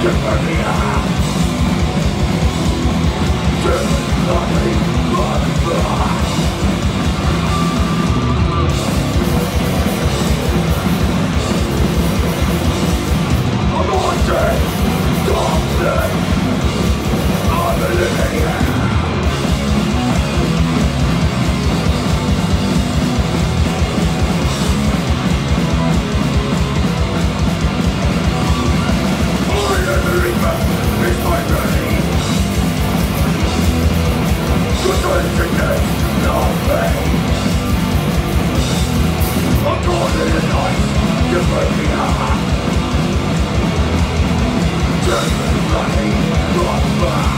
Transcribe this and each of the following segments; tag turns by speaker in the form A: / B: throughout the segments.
A: Give me up. Give me Bye.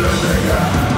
A: the.